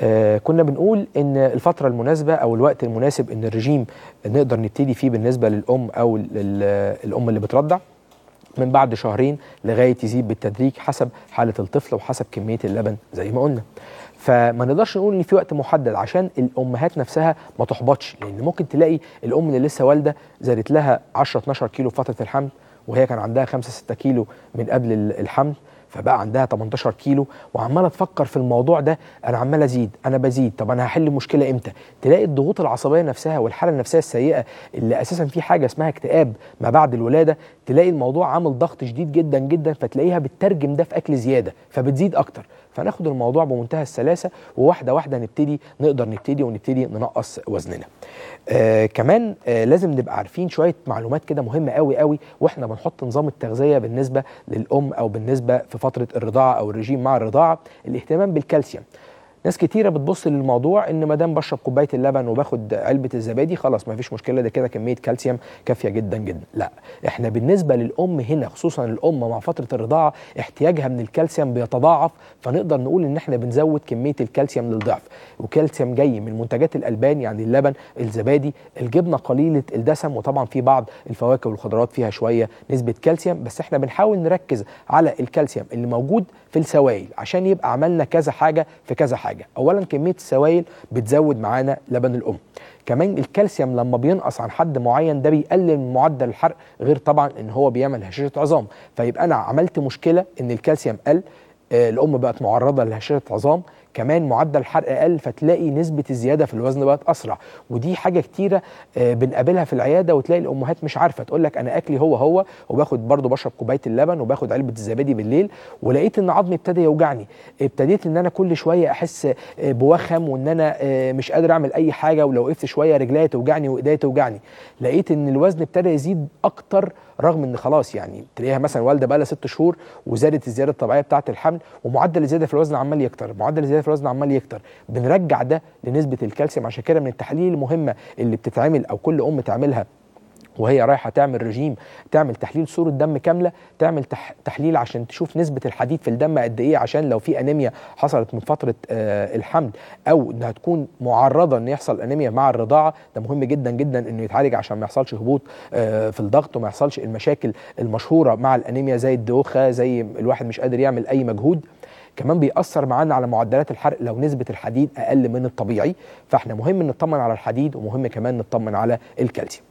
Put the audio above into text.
آه كنا بنقول إن الفترة المناسبة أو الوقت المناسب إن الرجيم نقدر نبتدي فيه بالنسبة للأم أو الأم اللي بترضع من بعد شهرين لغاية يزيد بالتدريج حسب حالة الطفل وحسب كمية اللبن زي ما قلنا. فما نقدرش نقول إن في وقت محدد عشان الأمهات نفسها ما تحبطش لأن ممكن تلاقي الأم اللي لسه والدة زادت لها 10 12 كيلو في فترة الحمل وهي كان عندها 5 6 كيلو من قبل الحمل. فبقى عندها 18 كيلو وعمالة تفكر في الموضوع ده. أنا عمال أزيد أنا بزيد طب أنا هحل المشكلة إمتى؟ تلاقي الضغوط العصبية نفسها والحالة النفسية السيئة اللي أساسا في حاجة اسمها اكتئاب ما بعد الولادة تلاقي الموضوع عامل ضغط شديد جدا جدا فتلاقيها بتترجم ده في أكل زيادة فبتزيد أكتر. فناخد الموضوع بمنتهى السلاسة وواحدة واحدة نبتدي نقدر نبتدي ونبتدي ننقص وزننا. آه كمان آه لازم نبقى عارفين شوية معلومات كده مهمة قوي قوي وإحنا بنحط نظام التغذية بالنسبة للأم أو بالنسبة في فترة الرضاعة أو الرجيم مع الرضاعة الاهتمام بالكالسيوم. ناس كتيرة بتبص للموضوع إن ما دام بشرب كوباية اللبن وباخد علبة الزبادي خلاص ما فيش مشكلة ده كده كمية كالسيوم كافية جدا جدا. لا إحنا بالنسبة للأم هنا خصوصا الأم مع فترة الرضاعة احتياجها من الكالسيوم بيتضاعف فنقدر نقول إن إحنا بنزود كمية الكالسيوم للضعف. وكالسيوم جاي من منتجات الألبان يعني اللبن الزبادي الجبنة قليلة الدسم وطبعا في بعض الفواكه والخضروات فيها شوية نسبة كالسيوم بس إحنا بنحاول نركز على الكالسيوم اللي موجود في السوائل عشان يبقى عملنا كذا حاجة في كذا حاجة. حاجة. اولا كمية السوائل بتزود معانا لبن الأم. كمان الكالسيوم لما بينقص عن حد معين ده بيقلل من معدل الحرق غير طبعا إن هو بيعمل هشاشة عظام. فيبقى أنا عملت مشكلة إن الكالسيوم قل آه الأم بقت معرضة لهشاشة عظام كمان معدل الحرق قل فتلاقي نسبة الزيادة في الوزن بقت أسرع. ودي حاجة كتيرة آه بنقابلها في العيادة وتلاقي الأمهات مش عارفة تقول لك أنا أكلي هو هو وباخد برضو بشرب كوباية اللبن وباخد علبة الزبادي بالليل ولقيت إن عظمي ابتدى يوجعني. ابتديت إن أنا كل شوية أحس آه بوخم وإن أنا آه مش قادر أعمل أي حاجة ولو وقفت شوية رجليا توجعني وإيديا توجعني. لقيت إن الوزن ابتدى يزيد أكتر رغم إن خلاص يعني تلاقيها مثلا والدة بقى لها ست شهور وزادت الزيادة الطبيعية بتاعة الحمل ومعدل الزيادة في الوزن عمال يكتر معدل الزيادة في الوزن عمال يكتر. بنرجع ده لنسبة الكالسيوم عشان كده من التحاليل المهمة اللي بتتعمل أو كل أم تعملها وهي رايحة تعمل رجيم تعمل تحليل صورة دم كاملة تعمل تح تحليل عشان تشوف نسبة الحديد في الدم قد إيه عشان لو في أنيميا حصلت من فترة آه الحمل أو إنها تكون معرضة إن يحصل أنيميا مع الرضاعة ده مهم جدا جدا إنه يتعالج عشان ما يحصلش هبوط آه في الضغط وما يحصلش المشاكل المشهورة مع الأنيميا زي الدوخة زي الواحد مش قادر يعمل أي مجهود. كمان بيأثر معانا على معدلات الحرق لو نسبة الحديد أقل من الطبيعي فإحنا مهم نطمن على الحديد ومهم كمان نطمن على الكالسيوم.